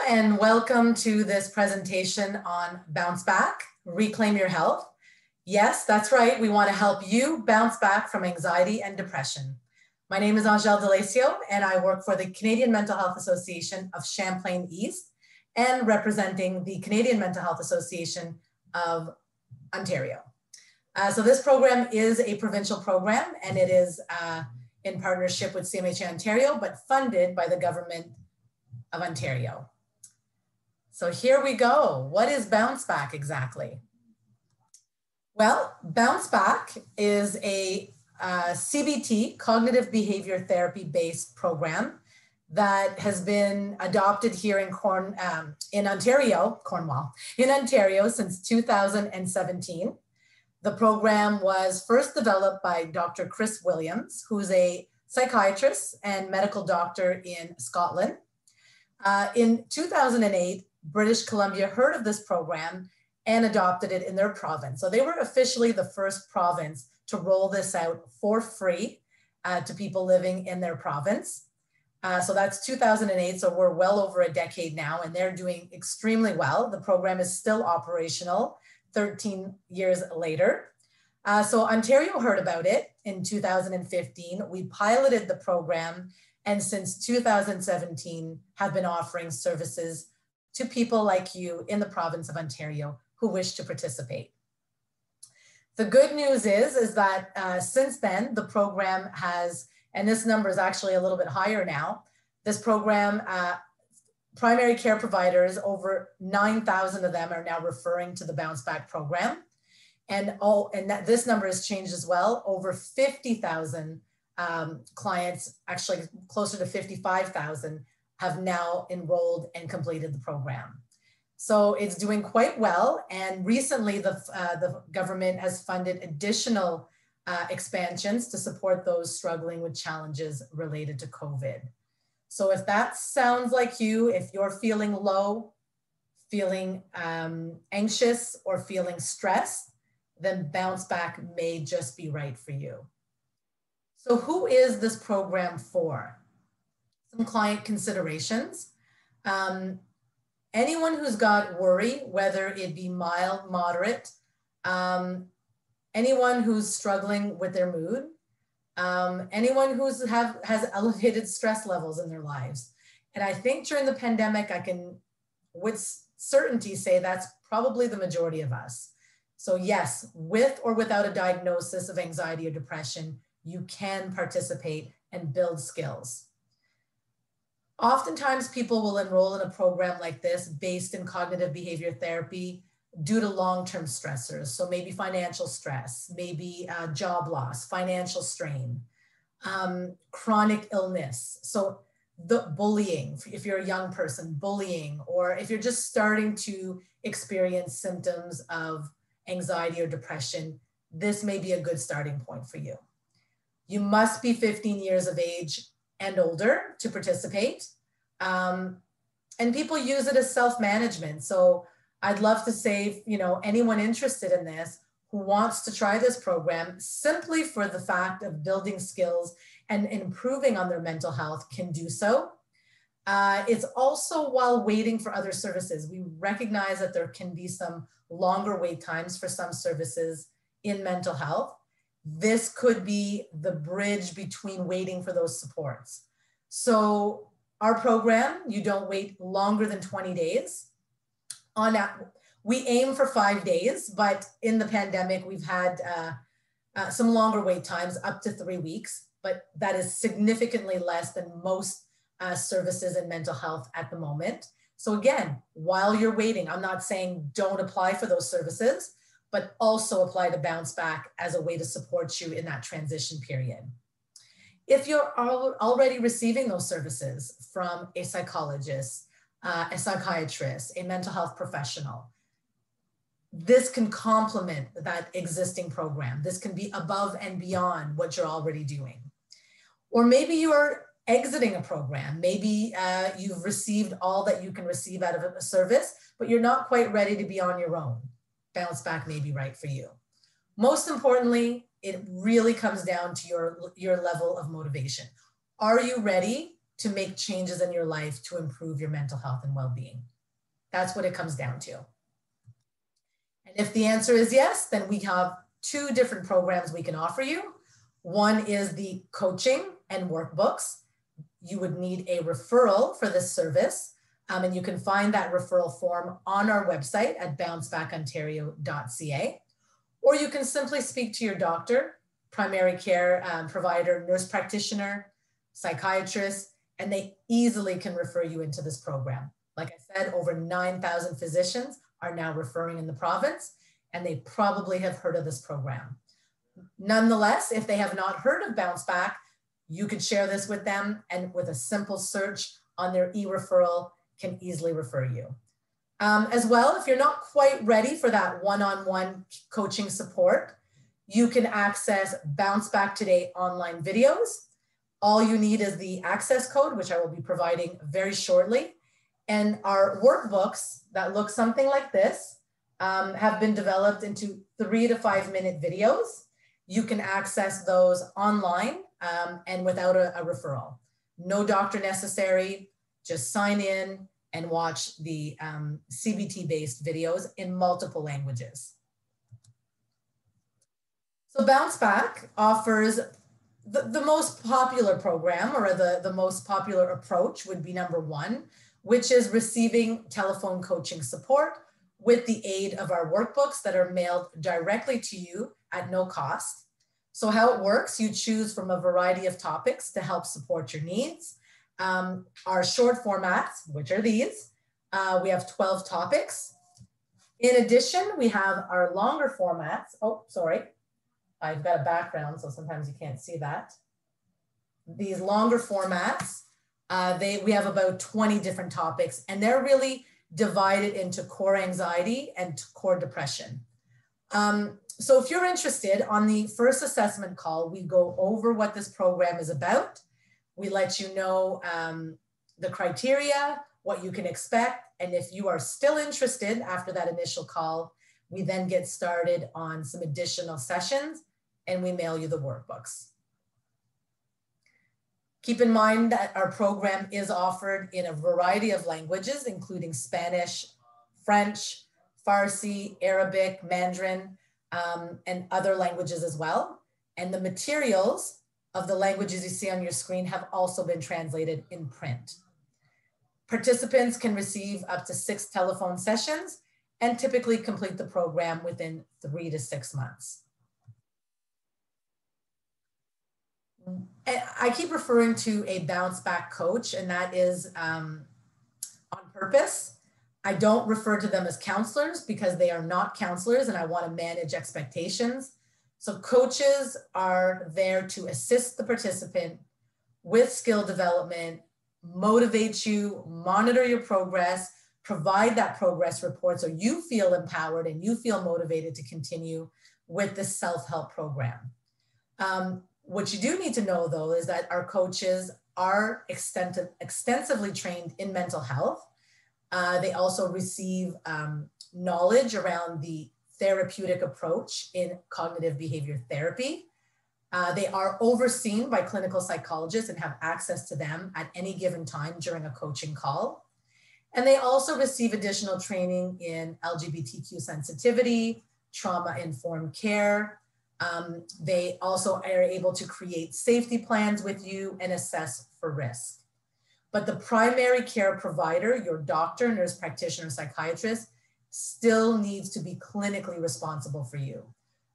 and welcome to this presentation on Bounce Back, Reclaim Your Health. Yes, that's right. We want to help you bounce back from anxiety and depression. My name is Angele D'Alessio, and I work for the Canadian Mental Health Association of Champlain East and representing the Canadian Mental Health Association of Ontario. Uh, so this program is a provincial program and it is uh, in partnership with CMHA Ontario, but funded by the government of Ontario. So here we go. What is Bounce Back exactly? Well, Bounce Back is a uh, CBT, cognitive behavior therapy based program that has been adopted here in Corn um, in Ontario, Cornwall, in Ontario since 2017. The program was first developed by Dr. Chris Williams, who's a psychiatrist and medical doctor in Scotland. Uh, in 2008, British Columbia heard of this program and adopted it in their province. So they were officially the first province to roll this out for free uh, to people living in their province. Uh, so that's 2008. So we're well over a decade now, and they're doing extremely well. The program is still operational 13 years later. Uh, so Ontario heard about it in 2015. We piloted the program, and since 2017 have been offering services to people like you in the province of Ontario who wish to participate. The good news is, is that uh, since then, the program has, and this number is actually a little bit higher now, this program, uh, primary care providers, over 9,000 of them are now referring to the Bounce Back program. And, all, and that, this number has changed as well. Over 50,000 um, clients, actually closer to 55,000, have now enrolled and completed the program. So it's doing quite well. And recently, the, uh, the government has funded additional uh, expansions to support those struggling with challenges related to COVID. So if that sounds like you, if you're feeling low, feeling um, anxious, or feeling stressed, then Bounce Back may just be right for you. So who is this program for? Some client considerations. Um, anyone who's got worry, whether it be mild, moderate, um, anyone who's struggling with their mood, um, anyone who's have has elevated stress levels in their lives. And I think during the pandemic, I can with certainty say that's probably the majority of us. So yes, with or without a diagnosis of anxiety or depression, you can participate and build skills. Oftentimes people will enroll in a program like this based in cognitive behavior therapy due to long-term stressors. So maybe financial stress, maybe uh, job loss, financial strain, um, chronic illness. So the bullying, if you're a young person, bullying, or if you're just starting to experience symptoms of anxiety or depression, this may be a good starting point for you. You must be 15 years of age and older to participate. Um, and people use it as self-management. So I'd love to say, you know, anyone interested in this who wants to try this program simply for the fact of building skills and improving on their mental health can do so. Uh, it's also while waiting for other services. We recognize that there can be some longer wait times for some services in mental health this could be the bridge between waiting for those supports. So our program, you don't wait longer than 20 days. On that, we aim for five days, but in the pandemic, we've had uh, uh, some longer wait times, up to three weeks, but that is significantly less than most uh, services in mental health at the moment. So again, while you're waiting, I'm not saying don't apply for those services, but also apply to bounce back as a way to support you in that transition period. If you're already receiving those services from a psychologist, uh, a psychiatrist, a mental health professional, this can complement that existing program. This can be above and beyond what you're already doing. Or maybe you are exiting a program. Maybe uh, you've received all that you can receive out of a service, but you're not quite ready to be on your own bounce back may be right for you. Most importantly, it really comes down to your, your level of motivation. Are you ready to make changes in your life to improve your mental health and well-being. That's what it comes down to. And if the answer is yes, then we have two different programs we can offer you. One is the coaching and workbooks. You would need a referral for this service. Um, and you can find that referral form on our website at bouncebackontario.ca. Or you can simply speak to your doctor, primary care um, provider, nurse practitioner, psychiatrist, and they easily can refer you into this program. Like I said, over 9,000 physicians are now referring in the province, and they probably have heard of this program. Nonetheless, if they have not heard of Bounce Back, you could share this with them and with a simple search on their e-referral can easily refer you. Um, as well, if you're not quite ready for that one-on-one coaching support, you can access Bounce Back Today online videos. All you need is the access code, which I will be providing very shortly. And our workbooks that look something like this um, have been developed into three to five minute videos. You can access those online um, and without a, a referral. No doctor necessary, just sign in and watch the um, CBT based videos in multiple languages. So Bounce Back offers the, the most popular program or the, the most popular approach would be number one, which is receiving telephone coaching support with the aid of our workbooks that are mailed directly to you at no cost. So how it works, you choose from a variety of topics to help support your needs. Um, our short formats, which are these, uh, we have 12 topics. In addition, we have our longer formats. Oh, sorry. I've got a background, so sometimes you can't see that. These longer formats uh, they, we have about 20 different topics and they're really divided into core anxiety and core depression. Um, so if you're interested on the first assessment call, we go over what this program is about. We let you know um, the criteria, what you can expect. And if you are still interested after that initial call, we then get started on some additional sessions and we mail you the workbooks. Keep in mind that our program is offered in a variety of languages, including Spanish, French, Farsi, Arabic, Mandarin, um, and other languages as well. And the materials of the languages you see on your screen have also been translated in print. Participants can receive up to six telephone sessions and typically complete the program within three to six months. I keep referring to a bounce back coach, and that is um, on purpose. I don't refer to them as counselors because they are not counselors, and I want to manage expectations. So, coaches are there to assist the participant with skill development, motivate you, monitor your progress, provide that progress report so you feel empowered and you feel motivated to continue with the self help program. Um, what you do need to know though is that our coaches are extensive, extensively trained in mental health. Uh, they also receive um, knowledge around the therapeutic approach in cognitive behavior therapy. Uh, they are overseen by clinical psychologists and have access to them at any given time during a coaching call. And they also receive additional training in LGBTQ sensitivity, trauma informed care, um, they also are able to create safety plans with you and assess for risk. But the primary care provider, your doctor, nurse practitioner, psychiatrist, still needs to be clinically responsible for you.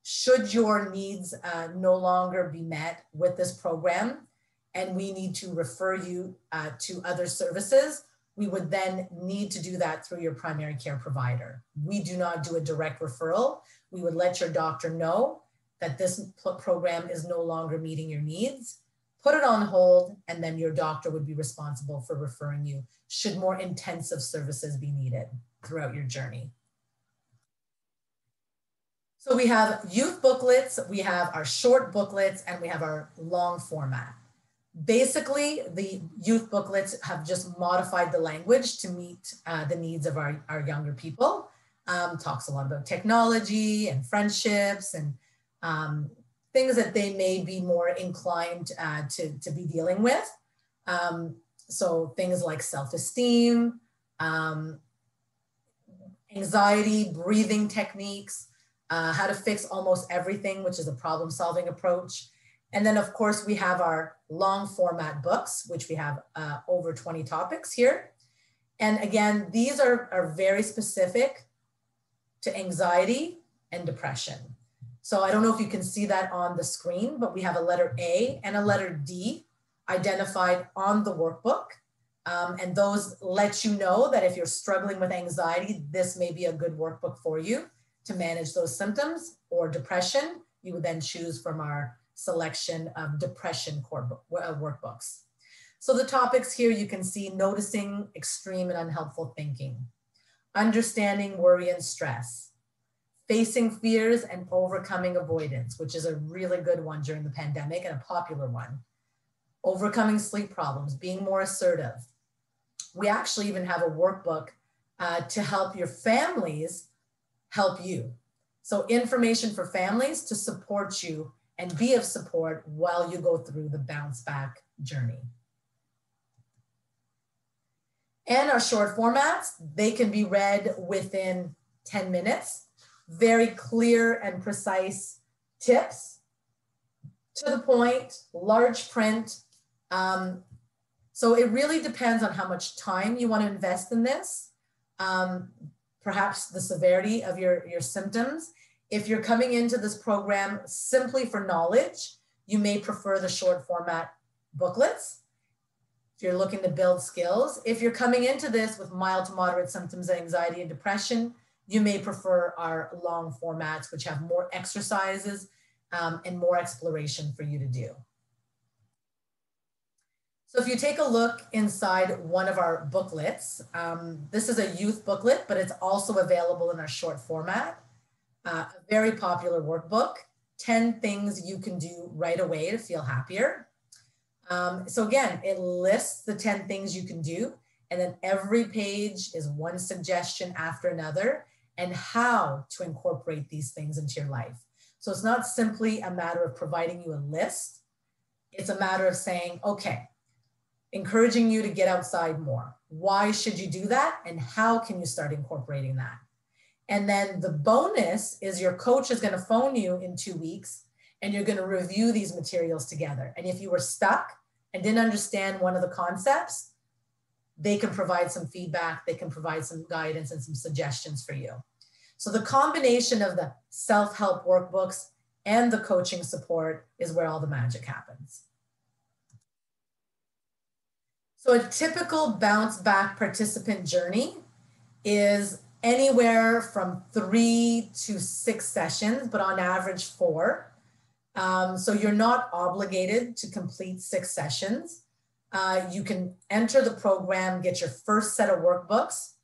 Should your needs uh, no longer be met with this program, and we need to refer you uh, to other services, we would then need to do that through your primary care provider. We do not do a direct referral. We would let your doctor know that this program is no longer meeting your needs, put it on hold, and then your doctor would be responsible for referring you should more intensive services be needed throughout your journey. So we have youth booklets, we have our short booklets, and we have our long format. Basically, the youth booklets have just modified the language to meet uh, the needs of our, our younger people. Um, talks a lot about technology and friendships and um, things that they may be more inclined uh, to, to be dealing with. Um, so things like self-esteem, um, anxiety, breathing techniques, uh, how to fix almost everything, which is a problem solving approach. And then of course we have our long format books, which we have uh, over 20 topics here. And again, these are, are very specific to anxiety and depression. So I don't know if you can see that on the screen, but we have a letter A and a letter D identified on the workbook. Um, and those let you know that if you're struggling with anxiety, this may be a good workbook for you to manage those symptoms or depression. You would then choose from our selection of depression book, uh, workbooks. So the topics here you can see noticing extreme and unhelpful thinking, understanding worry and stress, facing fears and overcoming avoidance, which is a really good one during the pandemic and a popular one, overcoming sleep problems, being more assertive. We actually even have a workbook uh, to help your families help you. So information for families to support you and be of support while you go through the bounce back journey. And our short formats, they can be read within 10 minutes. Very clear and precise tips to the point, large print. Um, so it really depends on how much time you want to invest in this, um, perhaps the severity of your, your symptoms. If you're coming into this program simply for knowledge, you may prefer the short format booklets if you're looking to build skills. If you're coming into this with mild to moderate symptoms of anxiety and depression, you may prefer our long formats, which have more exercises um, and more exploration for you to do. So if you take a look inside one of our booklets, um, this is a youth booklet, but it's also available in our short format. Uh, a very popular workbook, 10 things you can do right away to feel happier. Um, so again, it lists the 10 things you can do. And then every page is one suggestion after another and how to incorporate these things into your life. So it's not simply a matter of providing you a list. It's a matter of saying, okay, encouraging you to get outside more. Why should you do that? And how can you start incorporating that? And then the bonus is your coach is going to phone you in two weeks and you're going to review these materials together. And if you were stuck, and didn't understand one of the concepts, they can provide some feedback, they can provide some guidance and some suggestions for you. So the combination of the self-help workbooks and the coaching support is where all the magic happens. So a typical bounce back participant journey is anywhere from three to six sessions, but on average four. Um, so you're not obligated to complete six sessions. Uh, you can enter the program, get your first set of workbooks,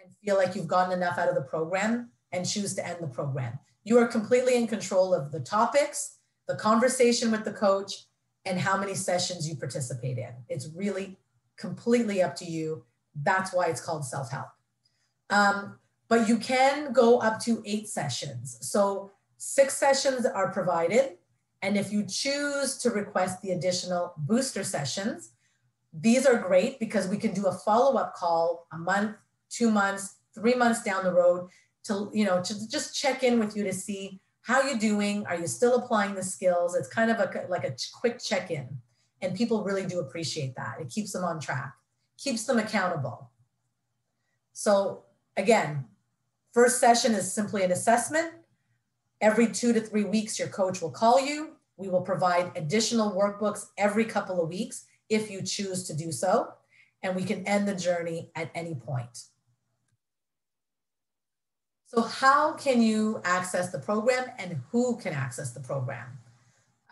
and feel like you've gotten enough out of the program and choose to end the program. You are completely in control of the topics, the conversation with the coach, and how many sessions you participate in. It's really completely up to you. That's why it's called self help. Um, but you can go up to eight sessions. So Six sessions are provided. And if you choose to request the additional booster sessions, these are great because we can do a follow-up call a month, two months, three months down the road to, you know, to just check in with you to see how you're doing. Are you still applying the skills? It's kind of a, like a quick check-in. And people really do appreciate that. It keeps them on track, keeps them accountable. So again, first session is simply an assessment. Every two to three weeks, your coach will call you. We will provide additional workbooks every couple of weeks if you choose to do so. And we can end the journey at any point. So how can you access the program and who can access the program?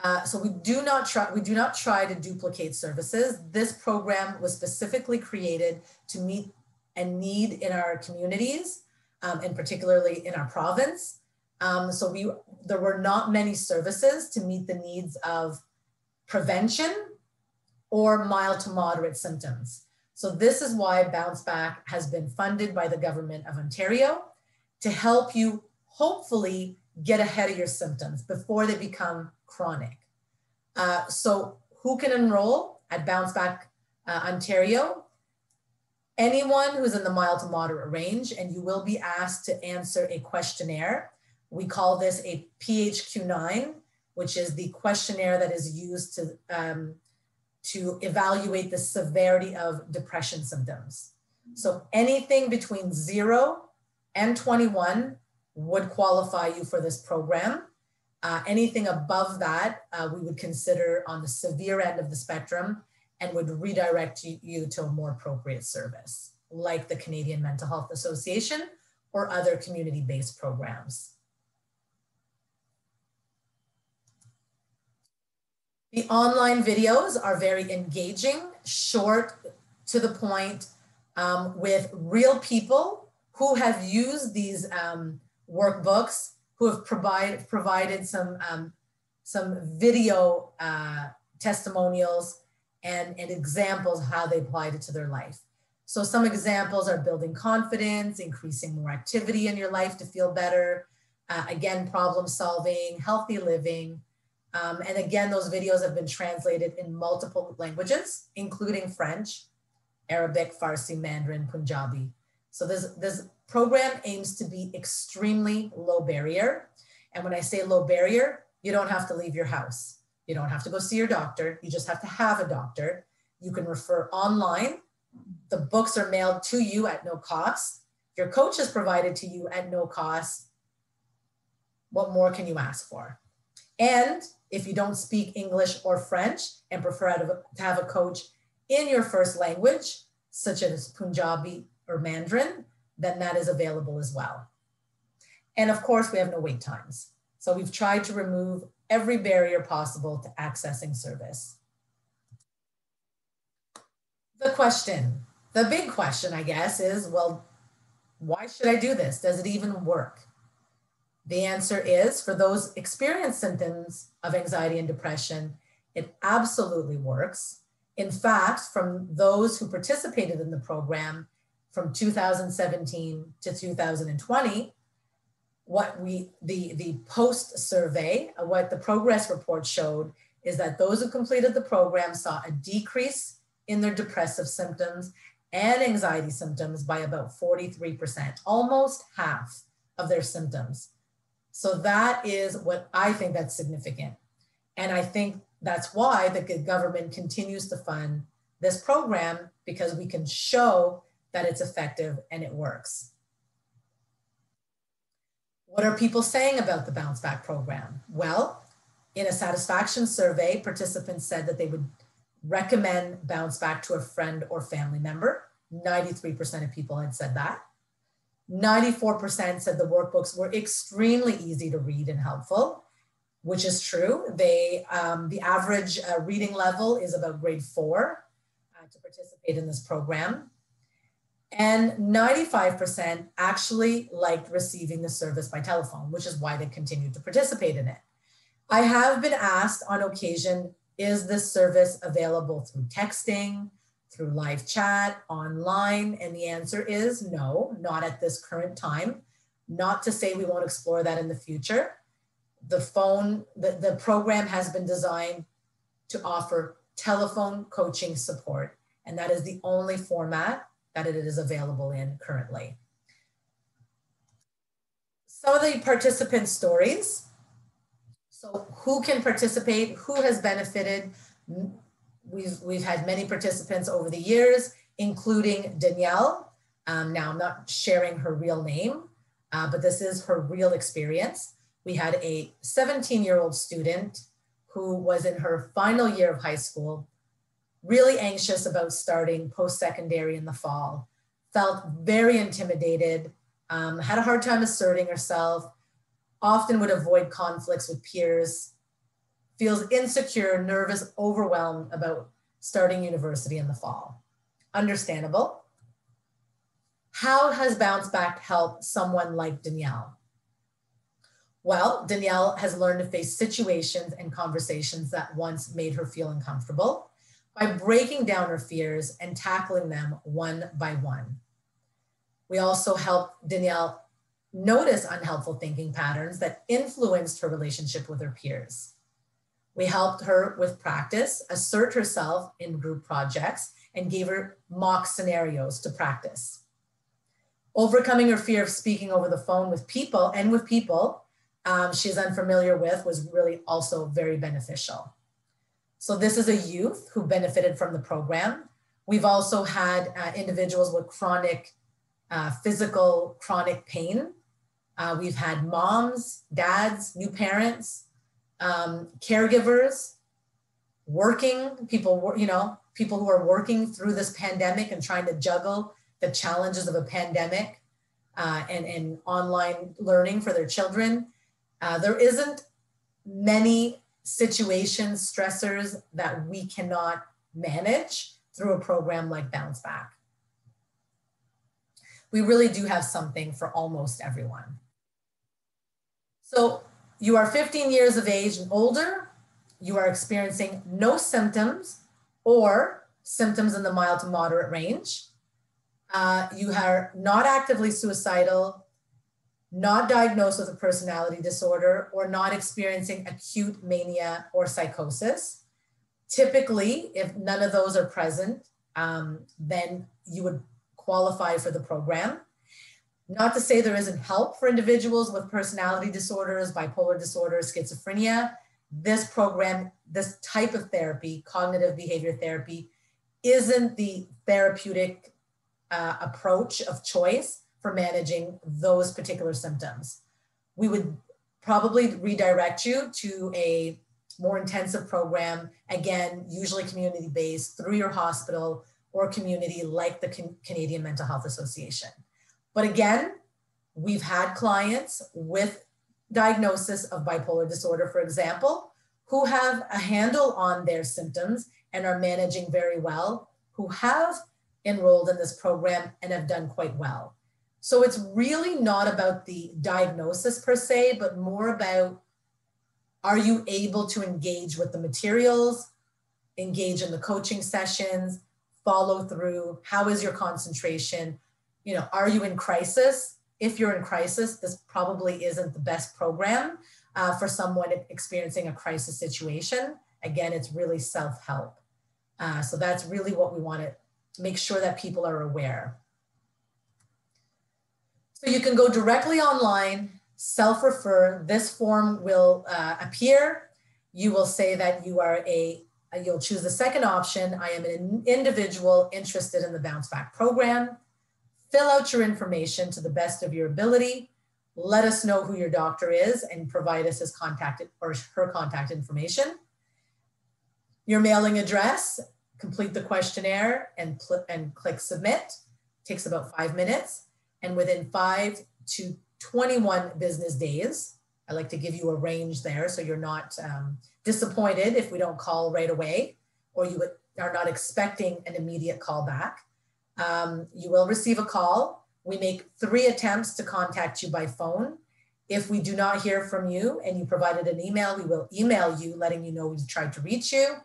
Uh, so we do not try we do not try to duplicate services. This program was specifically created to meet a need in our communities, um, and particularly in our province. Um, so we there were not many services to meet the needs of prevention or mild to moderate symptoms. So this is why Bounce Back has been funded by the government of Ontario to help you hopefully get ahead of your symptoms before they become chronic. Uh, so who can enroll at Bounce Back uh, Ontario, anyone who's in the mild to moderate range, and you will be asked to answer a questionnaire. We call this a PHQ-9, which is the questionnaire that is used to, um, to evaluate the severity of depression symptoms. So anything between zero and 21 would qualify you for this program. Uh, anything above that, uh, we would consider on the severe end of the spectrum and would redirect you, to a more appropriate service, like the Canadian Mental Health Association or other community-based programs. The online videos are very engaging, short, to the point, um, with real people who have used these um, workbooks, who have provide, provided some, um, some video uh, testimonials and, and examples how they applied it to their life. So some examples are building confidence, increasing more activity in your life to feel better, uh, again, problem solving, healthy living. Um, and again, those videos have been translated in multiple languages, including French, Arabic, Farsi, Mandarin, Punjabi. So this, this program aims to be extremely low barrier. And when I say low barrier, you don't have to leave your house. You don't have to go see your doctor. You just have to have a doctor. You can refer online. The books are mailed to you at no cost. Your coach is provided to you at no cost. What more can you ask for? And if you don't speak English or French and prefer to have a coach in your first language, such as Punjabi or Mandarin, then that is available as well. And of course, we have no wait times. So we've tried to remove every barrier possible to accessing service. The question, the big question, I guess, is well, why should I do this? Does it even work? The answer is for those experienced symptoms of anxiety and depression, it absolutely works. In fact, from those who participated in the program from 2017 to 2020, what we the the post survey uh, what the progress report showed is that those who completed the program saw a decrease in their depressive symptoms and anxiety symptoms by about 43% almost half of their symptoms. So that is what i think that's significant. And i think that's why the government continues to fund this program because we can show that it's effective and it works what are people saying about the bounce back program? Well, in a satisfaction survey, participants said that they would recommend bounce back to a friend or family member. 93% of people had said that. 94% said the workbooks were extremely easy to read and helpful, which is true. They, um, the average uh, reading level is about grade four uh, to participate in this program. And 95% actually liked receiving the service by telephone, which is why they continued to participate in it. I have been asked on occasion, is this service available through texting, through live chat, online? And the answer is no, not at this current time. Not to say we won't explore that in the future. The phone, the, the program has been designed to offer telephone coaching support. And that is the only format that it is available in currently. Some of the participant stories. So who can participate? Who has benefited? We've, we've had many participants over the years, including Danielle. Um, now I'm not sharing her real name, uh, but this is her real experience. We had a 17 year old student who was in her final year of high school really anxious about starting post secondary in the fall, felt very intimidated, um, had a hard time asserting herself, often would avoid conflicts with peers, feels insecure, nervous, overwhelmed about starting university in the fall. Understandable. How has Bounce Back helped someone like Danielle? Well, Danielle has learned to face situations and conversations that once made her feel uncomfortable by breaking down her fears and tackling them one by one. We also helped Danielle notice unhelpful thinking patterns that influenced her relationship with her peers. We helped her with practice, assert herself in group projects, and gave her mock scenarios to practice. Overcoming her fear of speaking over the phone with people and with people um, she's unfamiliar with was really also very beneficial. So this is a youth who benefited from the program. We've also had uh, individuals with chronic uh, physical chronic pain. Uh, we've had moms, dads, new parents, um, caregivers, working people, you know, people who are working through this pandemic and trying to juggle the challenges of a pandemic uh, and, and online learning for their children. Uh, there isn't many situations, stressors that we cannot manage through a program like Bounce Back. We really do have something for almost everyone. So you are 15 years of age and older, you are experiencing no symptoms or symptoms in the mild to moderate range. Uh, you are not actively suicidal, not diagnosed with a personality disorder, or not experiencing acute mania or psychosis. Typically, if none of those are present, um, then you would qualify for the program. Not to say there isn't help for individuals with personality disorders, bipolar disorder, schizophrenia. This program, this type of therapy, cognitive behavior therapy, isn't the therapeutic uh, approach of choice for managing those particular symptoms. We would probably redirect you to a more intensive program, again, usually community based through your hospital or community like the Can Canadian Mental Health Association. But again, we've had clients with diagnosis of bipolar disorder, for example, who have a handle on their symptoms and are managing very well, who have enrolled in this program and have done quite well. So it's really not about the diagnosis per se, but more about are you able to engage with the materials, engage in the coaching sessions, follow through? How is your concentration? You know, are you in crisis? If you're in crisis, this probably isn't the best program uh, for someone experiencing a crisis situation. Again, it's really self help. Uh, so that's really what we want to make sure that people are aware. So you can go directly online, self refer. This form will uh, appear. You will say that you are a, you'll choose the second option. I am an individual interested in the Bounce Back program. Fill out your information to the best of your ability. Let us know who your doctor is and provide us his contact or her contact information. Your mailing address, complete the questionnaire and, and click submit. Takes about five minutes and within five to 21 business days. I like to give you a range there so you're not um, disappointed if we don't call right away or you are not expecting an immediate call back. Um, you will receive a call. We make three attempts to contact you by phone. If we do not hear from you and you provided an email, we will email you letting you know we've tried to reach you.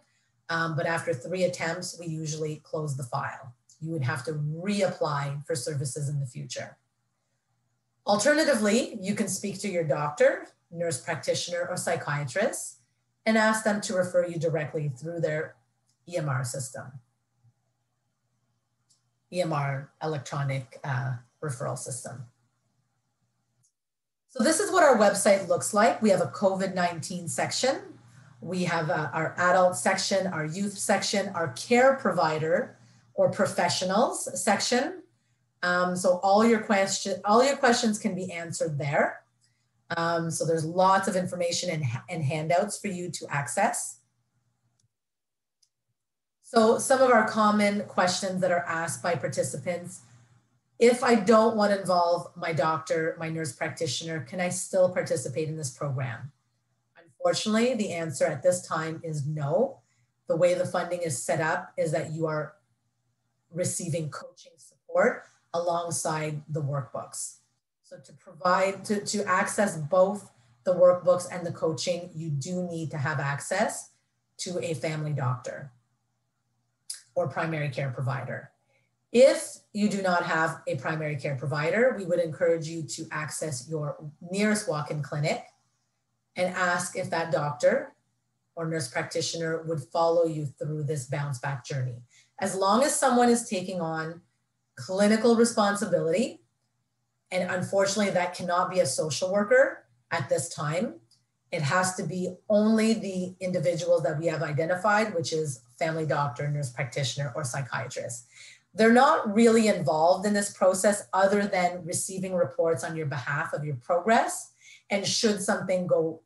Um, but after three attempts, we usually close the file you would have to reapply for services in the future. Alternatively, you can speak to your doctor, nurse practitioner, or psychiatrist and ask them to refer you directly through their EMR system. EMR, electronic uh, referral system. So this is what our website looks like. We have a COVID-19 section. We have uh, our adult section, our youth section, our care provider or professionals section. Um, so all your question, all your questions can be answered there. Um, so there's lots of information and, and handouts for you to access. So some of our common questions that are asked by participants, if I don't want to involve my doctor, my nurse practitioner, can I still participate in this program? Unfortunately, the answer at this time is no. The way the funding is set up is that you are receiving coaching support alongside the workbooks. So to provide, to, to access both the workbooks and the coaching, you do need to have access to a family doctor or primary care provider. If you do not have a primary care provider, we would encourage you to access your nearest walk-in clinic and ask if that doctor or nurse practitioner would follow you through this bounce back journey. As long as someone is taking on clinical responsibility, and unfortunately that cannot be a social worker at this time, it has to be only the individuals that we have identified, which is family doctor, nurse practitioner, or psychiatrist. They're not really involved in this process other than receiving reports on your behalf of your progress. And should something go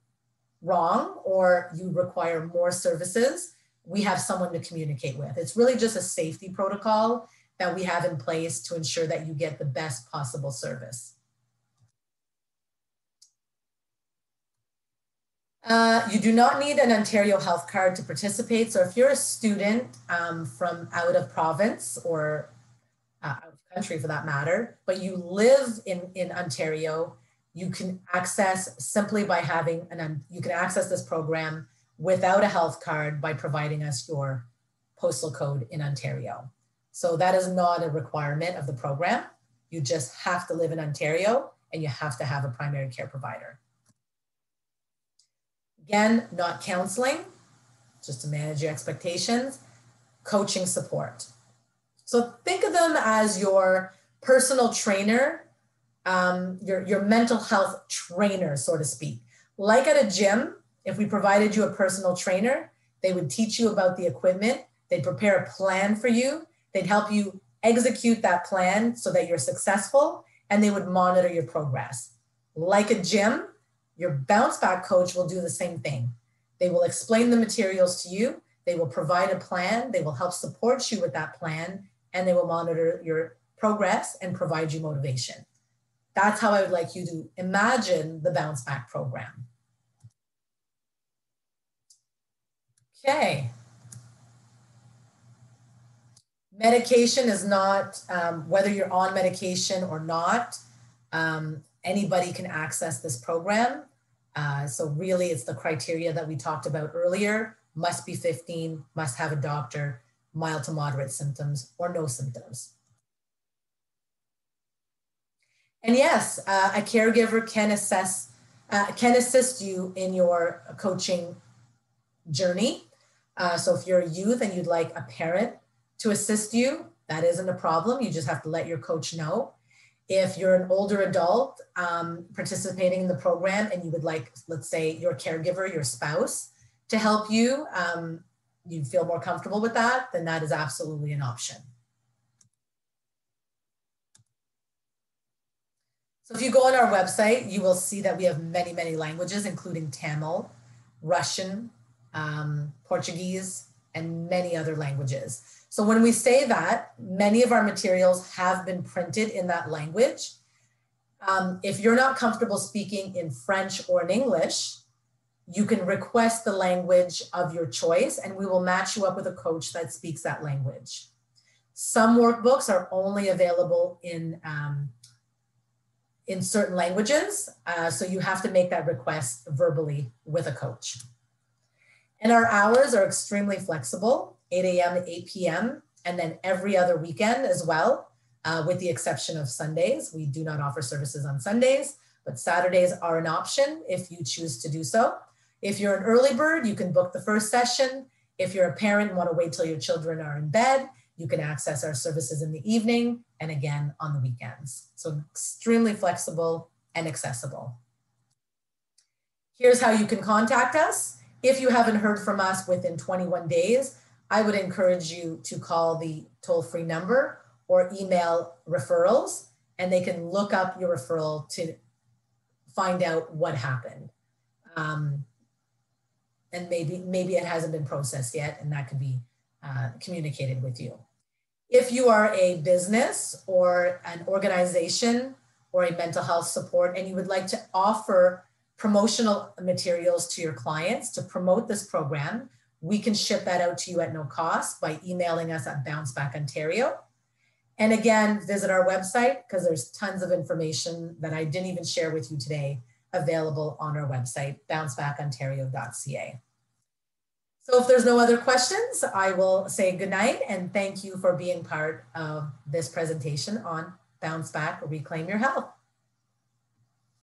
wrong or you require more services, we have someone to communicate with. It's really just a safety protocol that we have in place to ensure that you get the best possible service. Uh, you do not need an Ontario health card to participate. So if you're a student um, from out of province or uh, out of country for that matter, but you live in, in Ontario, you can access simply by having an, you can access this program without a health card by providing us your postal code in Ontario. So that is not a requirement of the program. You just have to live in Ontario and you have to have a primary care provider. Again, not counseling, just to manage your expectations, coaching support. So think of them as your personal trainer, um, your, your mental health trainer, so to speak. Like at a gym, if we provided you a personal trainer, they would teach you about the equipment, they'd prepare a plan for you, they'd help you execute that plan so that you're successful, and they would monitor your progress. Like a gym, your bounce back coach will do the same thing. They will explain the materials to you, they will provide a plan, they will help support you with that plan, and they will monitor your progress and provide you motivation. That's how I would like you to imagine the bounce back program. Okay. Medication is not, um, whether you're on medication or not, um, anybody can access this program. Uh, so really it's the criteria that we talked about earlier, must be 15, must have a doctor, mild to moderate symptoms or no symptoms. And yes, uh, a caregiver can assess, uh, can assist you in your coaching journey. Uh, so if you're a youth and you'd like a parent to assist you, that isn't a problem. You just have to let your coach know. If you're an older adult um, participating in the program and you would like, let's say, your caregiver, your spouse, to help you, um, you feel more comfortable with that, then that is absolutely an option. So if you go on our website, you will see that we have many, many languages, including Tamil, Russian, um, Portuguese, and many other languages. So when we say that, many of our materials have been printed in that language. Um, if you're not comfortable speaking in French or in English, you can request the language of your choice and we will match you up with a coach that speaks that language. Some workbooks are only available in, um, in certain languages, uh, so you have to make that request verbally with a coach. And our hours are extremely flexible. 8 a.m. to 8 p.m. And then every other weekend as well, uh, with the exception of Sundays. We do not offer services on Sundays, but Saturdays are an option if you choose to do so. If you're an early bird, you can book the first session. If you're a parent and want to wait till your children are in bed, you can access our services in the evening and again on the weekends. So extremely flexible and accessible. Here's how you can contact us. If you haven't heard from us within 21 days, I would encourage you to call the toll free number or email referrals, and they can look up your referral to find out what happened. Um, and maybe maybe it hasn't been processed yet, and that could be uh, communicated with you. If you are a business or an organization or a mental health support, and you would like to offer promotional materials to your clients to promote this program, we can ship that out to you at no cost by emailing us at Bounce Back Ontario. And again, visit our website because there's tons of information that I didn't even share with you today available on our website, bouncebackontario.ca. So if there's no other questions, I will say goodnight and thank you for being part of this presentation on Bounce Back, Reclaim Your Health.